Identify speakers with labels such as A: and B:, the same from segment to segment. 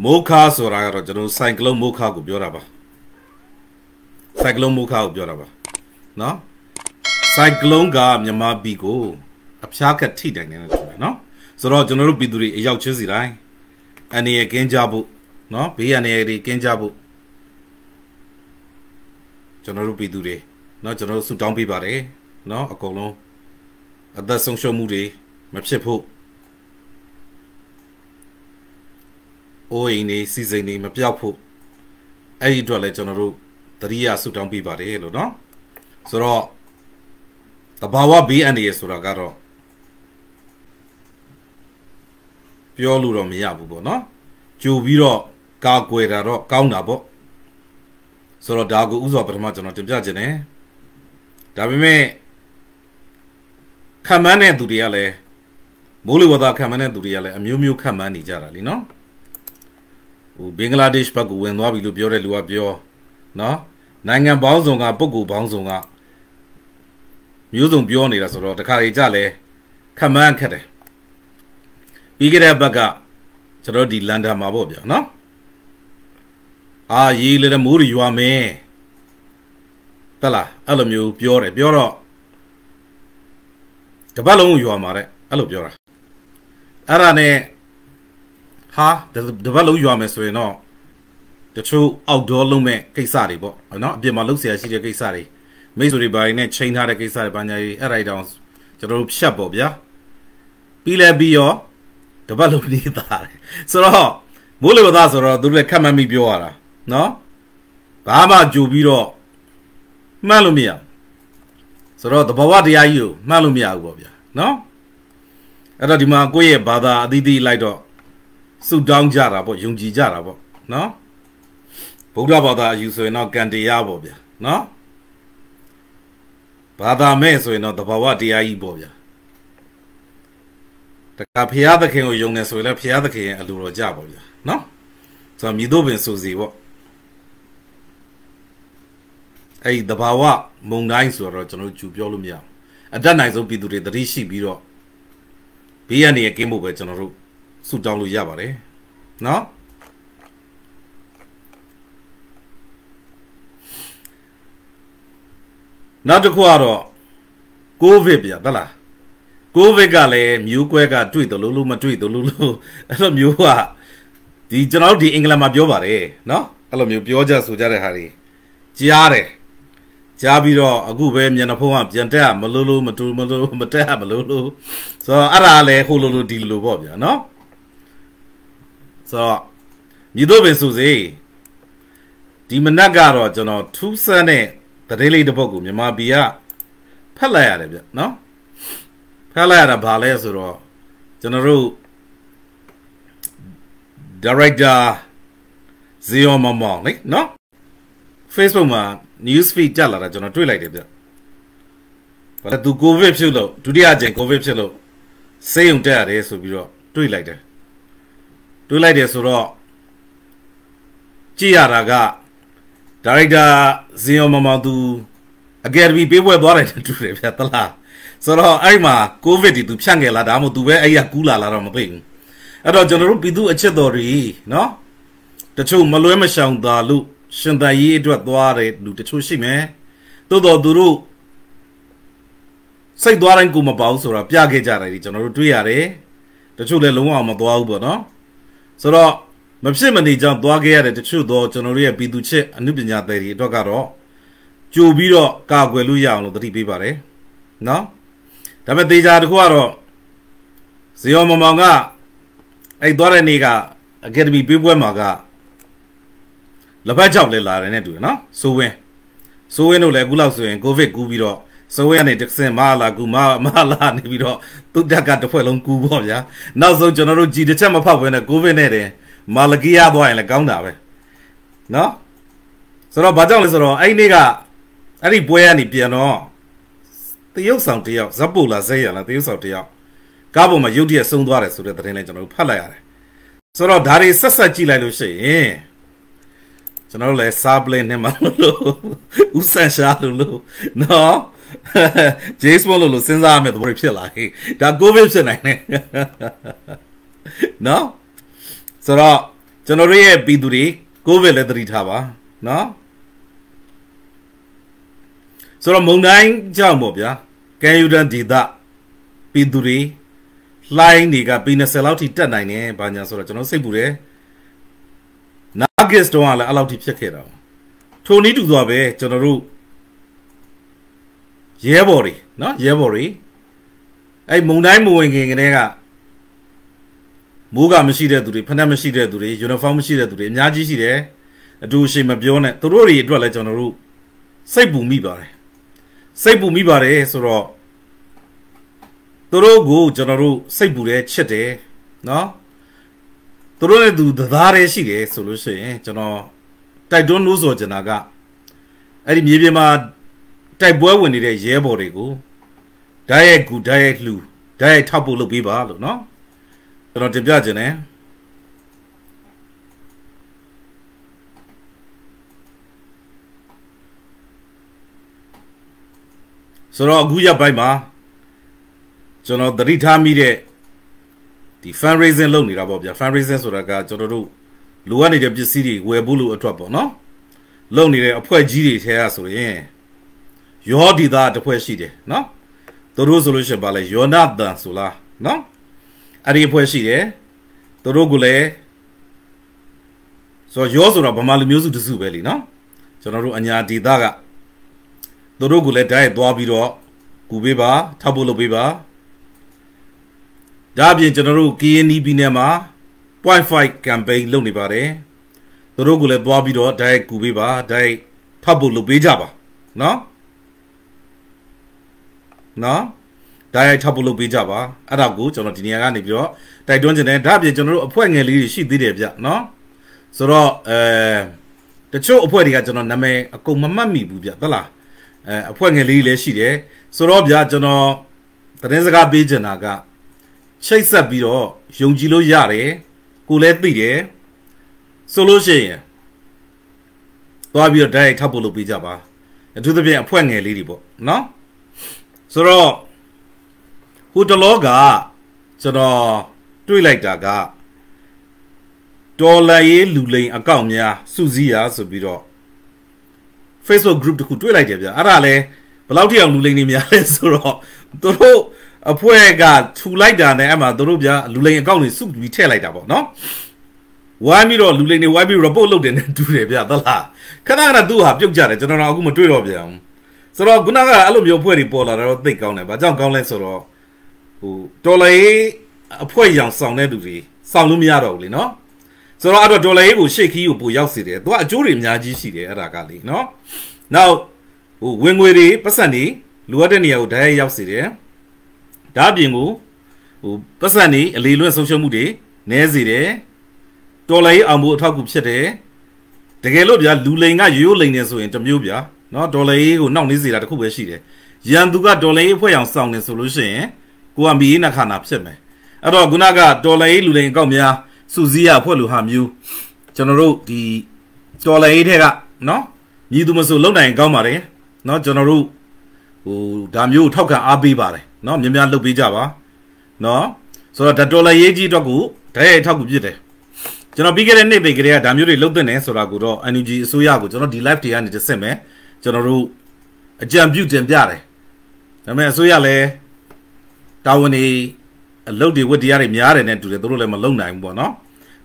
A: မိုခါဆိုတာကတော့ကျွန်တော်ဆိုင်ကလုန်းမိုခါကိုပြောတာပါဆိုင်ကလုန်းမိုခါကိုပြောတာပါနော်ဆိုင်ကလုန်းကမြန်မာပြည်ကိုအဖျားကထိတိုင်နေတယ်ဆိုတယ်နော်ဆိုတော့ကျွန်တော်တို့ပြည်သူတွေအရောက်ချင်းစီတိုင်းအနေရကင်းကြဖို့နော်ဘေးရန်နေတွေကင်းကြဖို့ကျွန်တော်တို့ပြည်သူတွေနော်ကျွန်တော်တို့ဆူတောင်းပေးပါတယ်နော်အကုန်လုံးအသက်ဆုံးရှုံးမှုတွေမဖြစ်ဖို့ အိုးအိမ်တွေစီစဉ်တွေမပြောက်ဖို့အဲ့ဒီအတွက်လည်းကျွန်တော်တို့တတိယဆုတောင်းပေးပါတယ်လို့နော်ဆိုတော့တဘာဝဘေးအန္တရာယ်ဆိုတာကတော့ပြောလို့တော့မရဘူးပေါ့နော်ကြိုပြီးတော့ကာကွယ်တာတော့ကောင်းတာပေါ့ဆိုတော့ဒါကိုဥစွာပထမကျွန်တော်တင်ပြခြင်းတယ်ဒါပေမဲ့ခံမှန်းတဲ့သူတွေကလည်းမိုးလေဝသခံမှန်းတဲ့သူတွေကလည်းအမျိုးမျိုးခံမှန်းနေကြတာလीနော် ဟိုဘင်္ဂလားဒေ့ရှ်ဘက်ကိုဝင်သွားပြီလို့ပြောတဲ့လူကပြောနော်နိုင်ငံပေါင်းစုံကပုဂ္ဂိုလ်ပေါင်းစုံကမျိုးစုံပြောနေတာဆိုတော့တခါလေကြလဲခံမှန်းခက်တယ်ပြီးခဲ့တဲ့ဘက်ကကျွန်တော်ဒီလန်ဒန်မှာပေါ့ဗျာနော်အာရေးလေမိုးတွေရွာမယ်တလားအဲ့လိုမျိုးပြောတယ်ပြောတော့တပတ်လုံးရွာမှာတဲ့အဲ့လိုပြောတာအဲ့ဒါနဲ့ ဟာတပတ်လုံးရွာမယ်ဆိုရင်တော့တချို့ outdoor လုံးမဲ့ကိစ္စတွေပေါ့နော်အပြင်မှာလုပ်เสียရှိတဲ့ကိစ္စတွေမိတ်ဆွေတွေဘာတွေနဲ့ချိန်ထားတဲ့ကိစ္စတွေဘာညာကြီးအဲ့ဒါတောင်ကျွန်တော်တို့ဖြတ်ပေါ့ဗျာပြီးလဲပြီးရောတပတ်လုံးနေတာတယ်ဆိုတော့မိုးလေဝသဆိုတော့သူတို့လည်းခက်မှတ်မိပြောရတာနော်ဘာမှကြိုပြီးတော့မှတ်လို့မရဆိုတော့တဘာဝတရားကြီးကိုမှတ်လို့မရဘူးပေါ့ဗျာနော်အဲ့တော့ဒီမှာကိုယ့်ရဲ့ဘာသာအသီးသီးလိုက်တော့ စုတောင်းကြတာပေါ့ယုံကြည်ကြတာပေါ့နော်ဗုဒ္ဓဘာသာအယူဆိုရင်တော့ကံတရားပေါ့ဗျာနော်ဘာသာမဲ့ဆိုရင်တော့တဘာဝတရားကြီးပေါ့ဗျာတခါဖရာသခင်ကိုယုံနေဆိုရင်လည်းဖရာသခင်ရဲ့အလိုတော်ကြပေါ့ဗျာနော်ဆိုတော့မြည်တို့ပင်ဆိုစီပေါ့အဲ့ဒီတဘာဝမုံတိုင်းဆိုတော့ကျွန်တော်ဂျူပြောလို့မရဘူးအတက်နိုင်ဆုံးပြည်သူတွေတတိရှိပြီးတော့ဘေးရနေကင်းဖို့ပဲကျွန်တော်တို့ ဆုတောင်းလို့ရပါတယ်နော်နောက်တစ်ခုကတော့ကိုဗစ်ပြသလားကိုဗစ်ကလည်းမျိုးကွဲကတွေ့တယ်လို့လို့မတွေ့တယ်လို့လို့အဲ့လိုမျိုးကဒီကျွန်တော်တို့ဒီအင်္ဂလန်မှာပြောပါတယ်နော်အဲ့လိုမျိုးပြောကြဆိုကြတဲ့ဟာတွေကြားတယ်ကြားပြီးတော့အခုပဲမျက်နှာဖုံးကပြန်တက်မလို့လို့မတူမလို့မတက်မလို့လို့ဆိုတော့အဲ့ဒါလည်းဟိုလိုလိုဒီလိုပေါ့ဗျာနော် ဆိုတော့မြည်တော့ပင်ဆိုစေဒီမနက်ကတော့ကျွန်တော်ထူးဆန်းတဲ့တရေလေးတစ်ပုဒ်ကိုမြန်မာပြည်ကဖက်လိုက်ရတယ်ဗျနော်ဖက်လိုက်ရတာဘာလဲဆိုတော့ကျွန်တော်တို့ director ဇီယိုမမောင်လေနော် Facebook မှာ news feed တက်လာတာကျွန်တော်တွေ့လိုက်တယ်ဗျဘာလဲသူကိုဗစ်ဖြစ်လို့ဒုတိယကြိမ်ကိုဗစ်ဖြစ်လို့စေးုံတက်ရတယ်ဆိုပြီးတော့တွေ့လိုက်တယ် တွေ့လိုက်တယ်ဆိုတော့ကြည့်ရတာကဒါရိုက်တာဇင်ယောမမောင်သူအကယ်ဒမီပေးပွဲသွားတယ်တူတယ်ဗျတလားဆိုတော့အဲ့မှာကိုဗစ်ဒီသူဖြန့်ခဲ့လာဒါမှမဟုတ်သူပဲအဲ့ရကူးလာလာတော့မသိဘူးအဲ့တော့ကျွန်တော်တို့ပြည်သူအချစ်တော်တွေနော်တချို့မလွဲမရှောင်သာလို့ရှင်သာရေးအတွက်သွားတယ်လူတချို့ရှိမယ်တိုးတော်သူတို့စိတ်သွားတိုင်းကိုမပေါဘူးဆိုတာပြခဲ့ကြတယ်ဒီကျွန်တော်တို့တွေ့ရတယ်တချို့လည်းလုံးဝမသွားဘူးပေါ့နော် ဆိုတော့မဖြစ်မနေကြောင်းသွားခဲ့ရတဲ့တချို့တော့ကျွန်တော်တို့ရဲ့ပြည်သူချစ်အမှုပညာသည်တွေအတွက်ကတော့ကြိုပြီးတော့ကာကွယ်လို့ရအောင်လို့တတိပေးပါတယ်နော်ဒါပေမဲ့တေချာတခုကတော့ဇေယောမမောင်ကအဲ့သွားတဲ့နေ့ကအကယ်ဒမီပေးပွဲမှာကလက်ဖက်ချောက်လဲလာတယ်နဲ့တူတယ်နော်ဆိုဝင်းဆိုဝင်းတို့လည်းအခုလောက်ဆိုရင်ကိုဗစ်ကူးပြီးတော့ ဆိုဝင်းကနေတစ်ဆင့်မလာကူမမလာနေပြီးတော့သူတက်ကတစ်ဖွဲ့လုံးကူးပေါ့ဗျာနောက်ဆုံးကျွန်တော်တို့ကြည်တစ်ချက်မဖောက်ဘဲနဲ့ကိုဗစ်နဲ့တင်မာလကီယာသွားရင်လည်းကောင်းတာပဲနော်ဆိုတော့ဘာကြောင့်လဲဆိုတော့အဲ့ဒီနေ့ကအဲ့ဒီပွဲကနေပြန်တော့တရုတ်ဆောင်တယောက်ဇက်ပူလာဇက်ရလားတရုတ်ဆောင်တယောက်ကားပေါ်မှာရုတ်တရက်ဆုံးသွားတယ်ဆိုတဲ့သတင်းလေးကျွန်တော်တို့ဖတ်လိုက်ရတယ်ဆိုတော့ဒါတွေဆက်ဆက်ကြည့်လိုက်လို့ရှိရင်ကျွန်တော်တို့လည်းစားပလင်းနဲ့မှလို့ဦးဆန်ရှာလို့လို့နော် ဂျေးစ်မောလို့လို့စဉ်းစားရမယ်သဘောဖြစ်လာဟေးဒါကိုဗစ်ဖြစ်နိုင်တယ်နော်ဆိုတော့ကျွန်တော်တို့ရဲ့ပြည်သူတွေကိုဗစ်လည်းသတိထားပါနော်ဆိုတော့မုံတိုင်းကြောင့်ပေါ့ဗျာကဲယူဒန်ဒေတာပြည်သူတွေလှိုင်းတွေကปี20လောက်ထိတက်နိုင်တယ်ဘာညာဆိုတော့ကျွန်တော်စိတ်ပူတယ်နာဂစ်တော့လည်းအဲ့လောက်ထိဖြစ်ခဲ့တာထိုနည်းတူသွားပဲကျွန်တော်တို့ ရဲဘော်တွေနော်ရဲဘော်တွေအဲ့မုံတိုင်းမဝင်ခင်ကတည်းကမိုးကမရှိတဲ့သူတွေဖက်နှက်မရှိတဲ့သူတွေယူနီဖောင်းမရှိတဲ့သူတွေအများကြီးရှိတယ်အတူရှိမပြောနဲ့သူတို့တွေအတွက်လည်းကျွန်တော်တို့စိတ်ပူမိပါတယ်စိတ်ပူမိပါတယ်ဆိုတော့သူတို့ကိုကျွန်တော်တို့စိတ်ပူတယ်ချစ်တယ်နော်သူတို့လည်းသူသသားရဲရှိတယ်ဆိုလို့ရှိရင်ကျွန်တော်တိုက်တွန်းလို့ဆိုချင်တာကအဲ့ဒီမြေပြင်မှာ တိုက်ပွဲဝင်နေတဲ့ရဲဘော်တွေကိုဓာတ်ရိုက်ကူဓာတ်ရိုက်လှူဓာတ်ရိုက်ထောက်ဖို့လုပ်ပေးပါလို့နော်ကျွန်တော်တင်ပြခြင်းတယ်ဆိုတော့အခုရက်ပိုင်းမှာကျွန်တော်သတိထားမိတဲ့ဒီ fundraising လုပ်နေတာပေါ့ဗျာ fundraising ဆိုတာကကျွန်တော်တို့လိုအပ်နေတဲ့ပစ္စည်းတွေဝယ်ဖို့လို့အတွက်ပေါ့နော်လုပ်နေတဲ့အဖွဲ့ကြီးတွေထဲကဆိုရင် ယောဒီသားတစ်ဖွဲ့ရှိတယ်နော်သူတို့ဆိုလို့ရှိရင်ဗာလဲယောနာသန်ဆိုလားနော်အဲ့ဒီအဖွဲ့ရှိတယ်သူတို့ကလည်းဆိုရောဆိုတော့ဗမာလူမျိုးစုတစုပဲလीနော်ကျွန်တော်တို့အညာဒီသားကသူတို့ကလည်းဓာတ်ရိုက်သွားပြီးတော့ကူပေးပါထောက်ဖို့လုပ်ပေးပါဒါအပြင်ကျွန်တော်တို့ KNB ပြည်နယ်မှာ .5 campaign လုပ်နေပါတယ်သူတို့ကလည်းသွားပြီးတော့ဓာတ်ရိုက်ကူပေးပါဓာတ်ရိုက်ထောက်ဖို့လုပ်ပေးကြပါနော် နော်ဓာတ်ရိုက်ထောက်ဖို့လုပ်ပေးကြပါအဲ့ဒါကိုကျွန်တော်ဒီနေရာကနေပြီးတော့တိုက်တွန်းခြင်းနဲ့ဒါအပြင်ကျွန်တော်တို့အဖွဲ့ငယ်လေးတွေရှိသေးတယ်ဗျနော်ဆိုတော့အဲတချို့အဖွဲ့တွေကကျွန်တော်နာမည်အကုန်မမှတ်မိဘူးဗျဟုတ်လားအဲအဖွဲ့ငယ်လေးလည်းရှိတယ်ဆိုတော့ဗျကျွန်တော်သတင်းစကားပေးချင်တာကချိတ်ဆက်ပြီးတော့ယုံကြည်လို့ရတယ်ကိုလည်းသိတယ်ဆိုလို့ရှိရင်သွားပြီးတော့ဓာတ်ရိုက်ထောက်ဖို့လုပ်ပေးကြပါအထူးသဖြင့်အဖွဲ့ငယ်လေးတွေပေါ့နော် ဆိုတော့ဟိုတလောကကျွန်တော်တွေးလိုက်တာကဒေါ်လာရေးလူလိန်အကောင့်များစုစည်းရဆိုပြီးတော့ Facebook group တခုတွေးလိုက်တယ်ဗျအဲ့ဒါလဲဘယ်လောက်ထိအောင်လူလိန်နေများလဲဆိုတော့သူတို့အဖွဲ့ကထူလိုက်တာနဲ့အဲ့မှာသူတို့ဗျလူလိန်အကောင့်တွေစုပြီးထည့်လိုက်တာပေါ့နော်ဝိုင်းပြီးတော့လူလိန်တွေဝိုင်းပြီး report လုပ်တယ်နဲ့တူတယ်ဗျသလားခဏခဏသူ့ဟာပြုတ်ကြတယ်ကျွန်တော်တော့အခုမတွေ့တော့ပြန်ဘူး ဆိုတော့ခုနကအဲ့လိုမျိုးအဖွဲ့တွေပေါ်လာတော့သိကောင်းတယ်ဘာကြောင့်ကောင်းလဲဆိုတော့ဟိုတော်လေးအဖွဲ့ရောင်ဆောင်တဲ့လူတွေဆောင်လို့မရတော့ဘူးလေနော်ဆိုတော့အဲ့တော့ဒေါ်လာရေးကိုရှေ့ခီးကိုပိုရောက်စေတယ်သူကအကျိုးတွေအများကြီးရှိတယ်အဲ့ဒါကလေနော်နောက်ဟိုဝင်ငွေတွေပတ်စံတွေလိုအပ်တဲ့နေရာကိုဓာတ်ရိုက်ရောက်စေတယ်ဒါအပြင်ကိုဟိုပတ်စံတွေအလေလွတ်ဆုံးရှုံးမှုတွေနည်းစေတယ်တော်လာရေးအောင်ဖို့အထောက်အကူဖြစ်တယ်တကယ်လို့ဗျာလူလိန်ကရိုးရိုးလိန်နေဆိုရင်တမျိုးဗျာ နော်ဒေါ်လာရေးကိုနှောင့်နှေးစေတာတခုပဲရှိတယ်ရန်သူကဒေါ်လာရေးဖွဲ့အောင်စောင့်နေဆိုလို့ရှိရင်ကိုကမီးနှခါနာဖြစ်မယ်အဲ့တော့ခုနကဒေါ်လာရေးလူလိန်အကောက်များစုစည်းရဖွဲ့လူဟာမျိုးကျွန်တော်တို့ဒီဒေါ်လာရေးထဲကနော်ညီသူမဆိုလုံနိုင်ကောင်းပါတယ်နော်ကျွန်တော်တို့ဟိုဒါမျိုးထောက်ခံအားပေးပါတယ်နော်များများလုပ်ပေးကြပါနော်ဆိုတော့ဒေါ်လာရေးကြီးတော့ကိုတည်းထောက်ကူဖြစ်တယ်ကျွန်တော်ပြီးခဲ့တဲ့နေ့တွေကလေးကဒါမျိုးတွေလုပ်တဲ့နေဆိုတာကိုတော့ NUG အစိုးရကိုကျွန်တော်ဒီ live တွေကနေတစ်ဆက်မယ် ကျွန်တော်တို့အကြံပြုတင်ပြတယ်ဒါပေမဲ့အစိုးရလည်းတာဝန်တွေအလုပ်တွေဝတ်တရားတွေများတယ်နဲ့တူတယ်သူတို့လည်းမလုံနိုင်ဘူးပေါ့နော်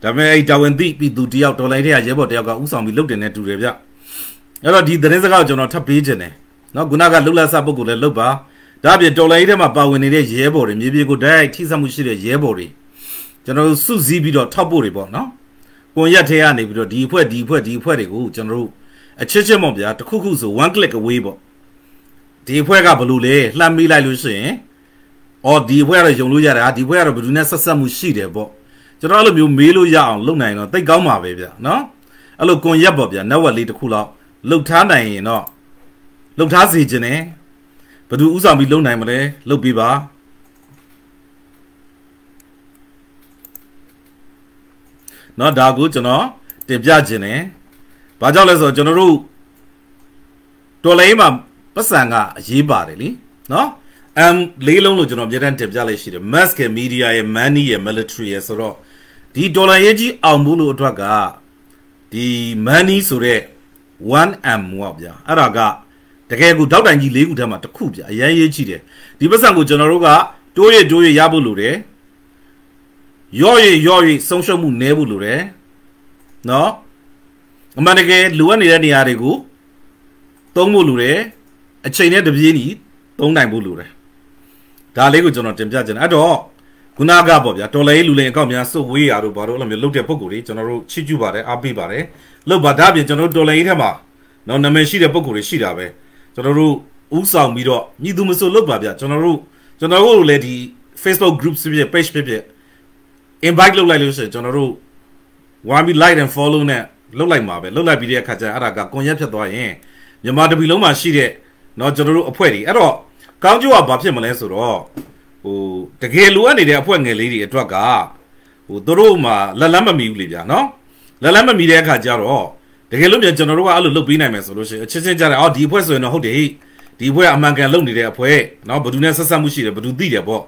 A: ဒါပေမဲ့အဲ့တာဝန်သိပြည်သူတယောက်ဒေါ်လာထဲကရဲဘော်တယောက်ကဥဆောင်ပြီးလုပ်တယ်နဲ့တူတယ်ဗျအဲ့တော့ဒီသတင်းစကားကိုကျွန်တော်ထပ်ပေးခြင်းတယ်နော်ခုနကလှုပ်လှဆပုဂ္ဂိုလ်လည်းလှုပ်ပါဒါအပြင်တော်လိုင်းထဲမှာပါဝင်နေတဲ့ရဲဘော်တွေမြေပြေကိုတိုက်ထိစပ်မှုရှိတဲ့ရဲဘော်တွေကျွန်တော်တို့စုစည်းပြီးတော့ထောက်ဖို့တွေပေါ့နော်ကွန်ရက်ထဲကနေပြီးတော့ဒီအဖွဲ့ဒီအဖွဲ့ဒီအဖွဲ့တွေကိုကျွန်တော်တို့ အချစ်ချစ်မော့ဗျာတခုခုဆို one click away ပေါ့ဒီအဖွဲ့ကဘလို့လဲလှမ်းမိလိုက်လို့ရှိရင်အော်ဒီအဖွဲ့ကတော့ယုံလို့ရတယ်ဟာဒီအဖွဲ့ကတော့ဘယ်သူနဲ့ဆက်ဆက်မှုရှိတယ်ပေါ့ကျွန်တော်အဲ့လိုမျိုးမေးလို့ရအောင်လုပ်နိုင်တော့တိတ်ကောင်းပါပဲဗျာနော်အဲ့လိုကွန်ရက်ပေါ့ဗျာ network လေးတစ်ခုလောက်လှုပ်ထားနိုင်ရင်တော့လှုပ်ထားစေခြင်းနဲ့ဘယ်သူဥဆောင်ပြီးလုပ်နိုင်မလဲလုပ်ပြီးပါเนาะဒါကိုကျွန်တော်တင်ပြခြင်းနဲ့ ။ဘာကြောင့်လဲဆိုတော့ကျွန်တော်တို့တော်လိုင်းမှာပတ်စံကအရေးပါတယ်လीနော်။ M လေးလုံးလို့ကျွန်တော်အများတန်းတင်ပြလိုက်ရှိတယ်။ mass က media ရဲ့ money ရဲ့ military ရဲ့ဆိုတော့ဒီဒေါ်လာရေးကြီးအောင်မှုလို့အတွက်ကဒီ money ဆိုတဲ့ 1M ပေါ့ဗျာ။အဲ့ဒါကတကယ်ကိုတောက်တိုင်ကြီး၄ခုထဲမှာတစ်ခုပြအရန်ရေးကြည့်တယ်ဒီပတ်စံကိုကျွန်တော်တို့ကတိုးရတိုးရရဖို့လိုတယ်ရော့ရရော့ရဆုံးရှုံးမှုနည်းဖို့လိုတယ်နော် အမှန်တကယ်လိုအပ်နေတဲ့နေရာတွေကိုသုံးဖို့လိုတယ်အချိန်နဲ့တပြေးညီသုံးနိုင်ဖို့လိုတယ်ဒါလေးကိုကျွန်တော်တင်ပြချင်တယ်အဲ့တော့ခုနကပေါ့ဗျာတော်လေးလူလင်အကောင့်များစုပ်ဝေးရတို့ဘာလို့အဲ့လိုမျိုးလုပ်တဲ့ပုံကိုယ်တွေကျွန်တော်တို့ချစ်ကျူပါတယ်အားပေးပါတယ်လုပ်ပါဒါပြင်ကျွန်တော်တို့တော်လေးထဲမှာနော်နာမည်ရှိတဲ့ပုံကိုယ်တွေရှိတာပဲကျွန်တော်တို့ဥဆောင်ပြီးတော့ညီသူမဆိုလုပ်ပါဗျာကျွန်တော်တို့ကျွန်တော်တို့လည်းဒီ Facebook group ဖြစ်ဖြစ် page ဖြစ်ဖြစ် invite လုပ်လိုက်လို့ဆိုရင်ကျွန်တော်တို့ want me like and follow နဲ့ လုပ်လိုက်မှာပဲလုပ်လိုက်ပြီးတဲ့အခါကျရင်အဲ့ဒါကကွန်ရက်ဖြစ်သွားရင်မြန်မာတပီလုံးမှာရှိတဲ့เนาะကျွန်တော်တို့အဖွဲ့တွေအဲ့တော့ကောင်းကျိုးကဘာဖြစ်မလဲဆိုတော့ဟိုတကယ်လိုအပ်နေတဲ့အဖွဲ့ငယ်လေးတွေအတွက်ကဟိုတို့မှလက်လက်မမီဘူးလေဗျာเนาะလက်လက်မမီတဲ့အခါကျတော့တကယ်လို့ပြန်ကျွန်တော်တို့ကအဲ့လိုလုပ်ပေးနိုင်မယ်ဆိုလို့ရှိရင်အချင်းချင်းကြတယ်အော်ဒီအဖွဲ့ဆိုရင်တော့ဟုတ်တယ်ဟိဒီအဖွဲ့အမှန်ကန်လုပ်နေတဲ့အဖွဲ့เนาะဘယ်သူနဲ့ဆက်ဆက်မှုရှိတယ်ဘယ်သူသိတယ်ပေါ့